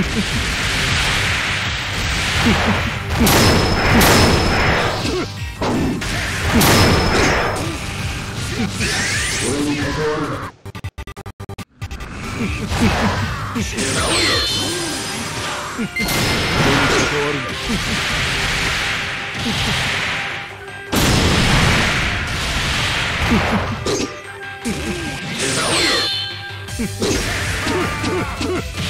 俺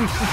に関わ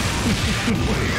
るな俺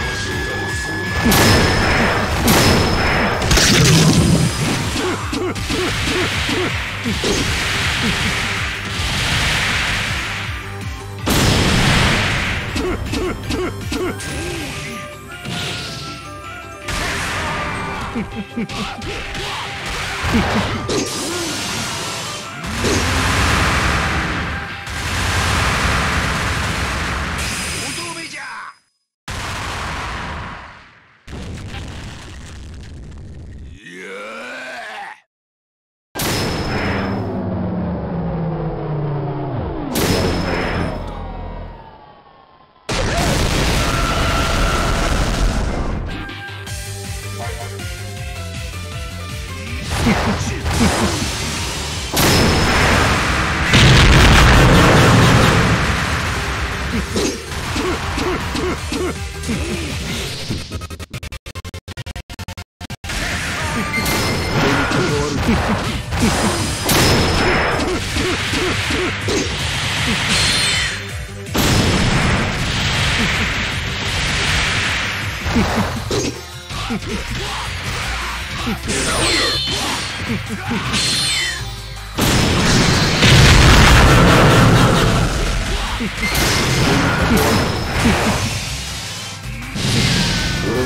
俺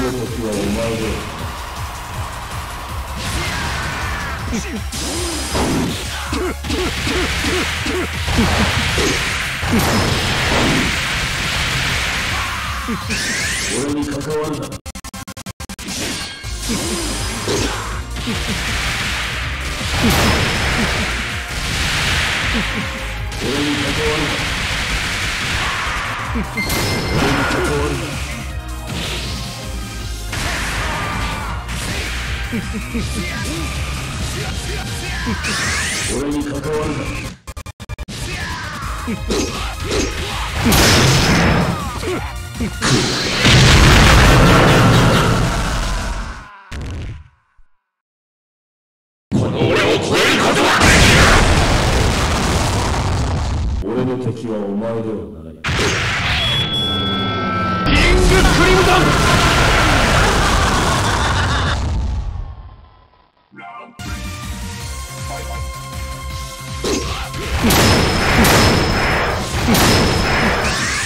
の時はお前で俺に関わるな。俺に関わるな。俺に関わるな俺に関わるな前ではないリングクリムゾン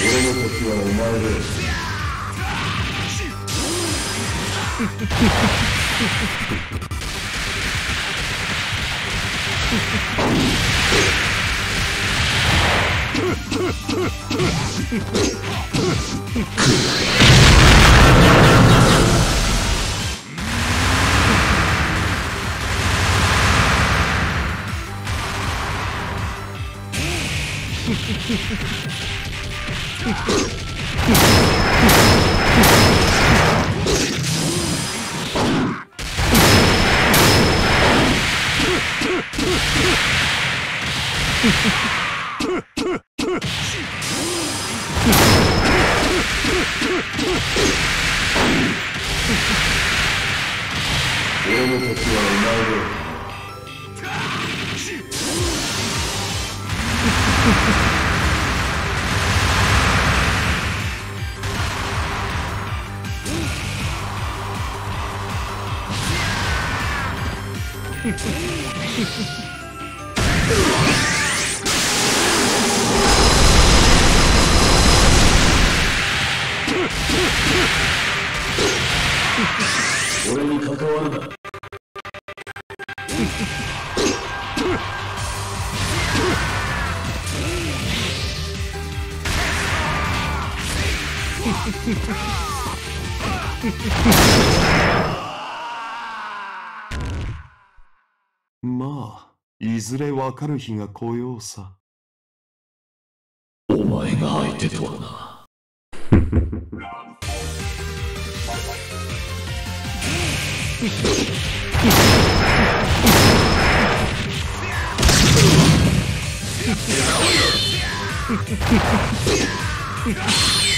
俺の敵はお前でい 俺に関わるなまあ、いずれわかる日が来ようさ。お前が相手とはな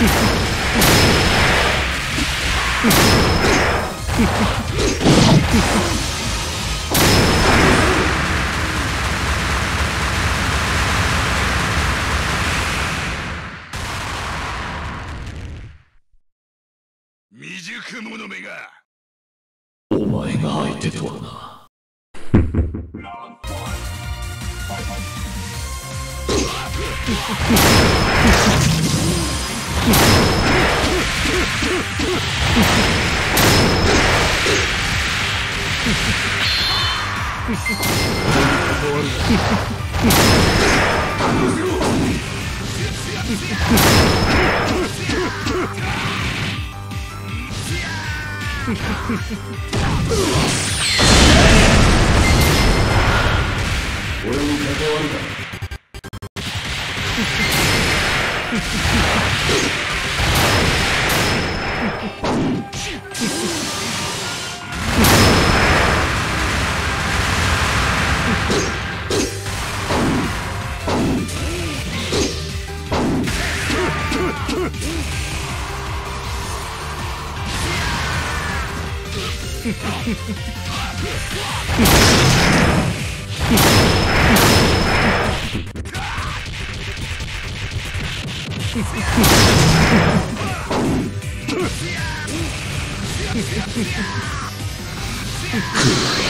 未 俺 Good.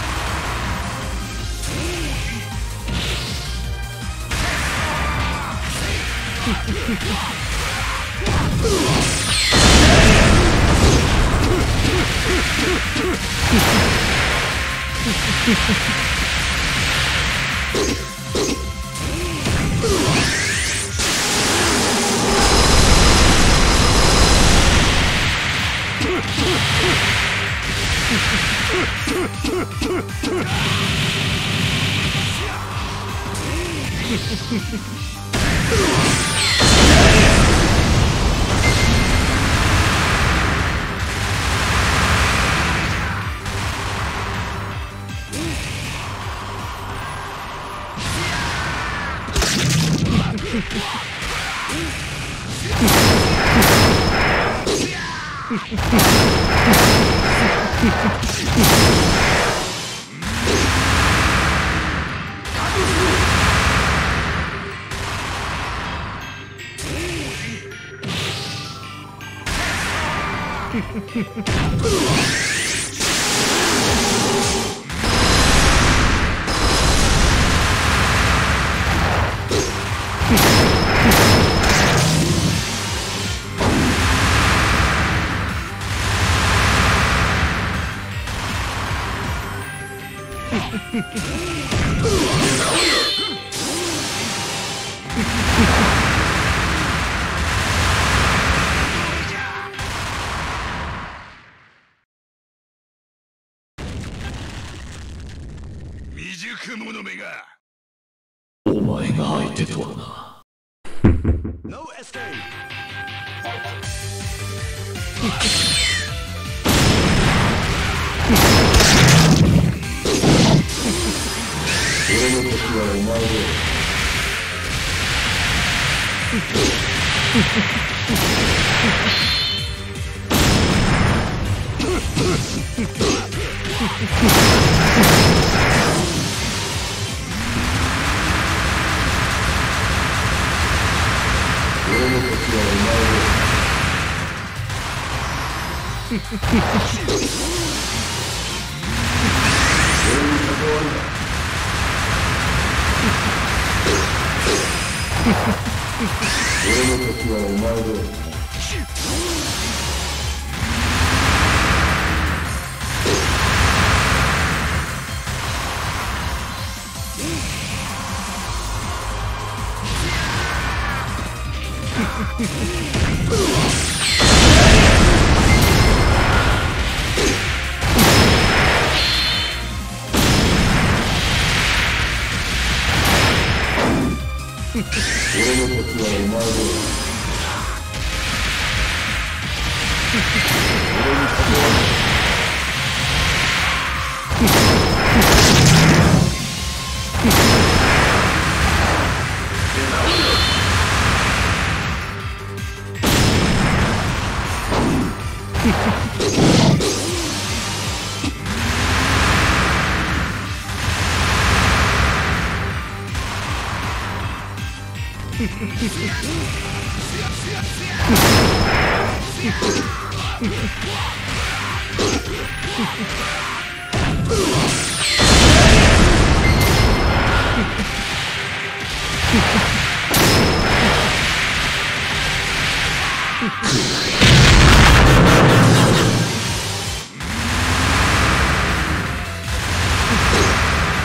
に 関 者めが。お前が相手とはな。No escape. 俺の時はお前で俺の時はお前を俺に関わるな俺の時はお前で you Clear.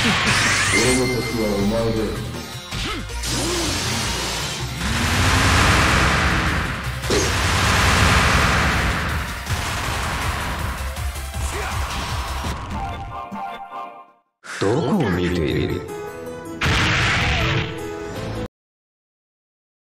俺の時はお前でどこを見ている？